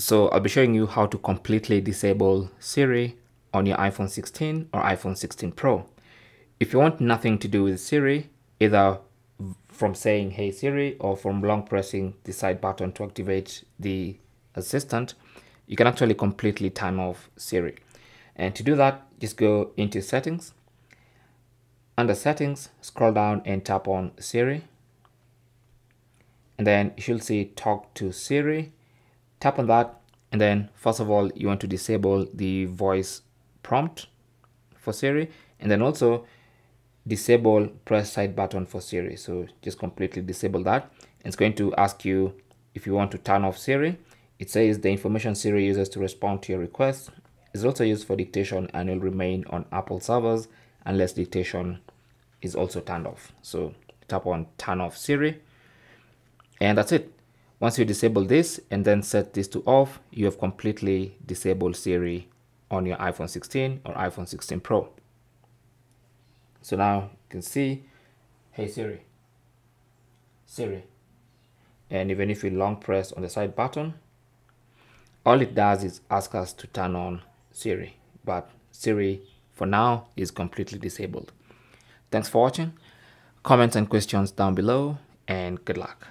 So I'll be showing you how to completely disable Siri on your iPhone 16 or iPhone 16 Pro. If you want nothing to do with Siri, either from saying hey Siri or from long pressing the side button to activate the assistant, you can actually completely turn off Siri. And to do that, just go into settings. Under settings, scroll down and tap on Siri. And then you should see talk to Siri. Tap on that. And then first of all, you want to disable the voice prompt for Siri. And then also disable press side button for Siri. So just completely disable that. It's going to ask you if you want to turn off Siri. It says the information Siri uses to respond to your requests is also used for dictation and will remain on Apple servers unless dictation is also turned off. So tap on turn off Siri and that's it. Once you disable this and then set this to off, you have completely disabled Siri on your iPhone 16 or iPhone 16 Pro. So now you can see, hey Siri, Siri. And even if you long press on the side button, all it does is ask us to turn on Siri, but Siri for now is completely disabled. Thanks for watching. Comments and questions down below and good luck.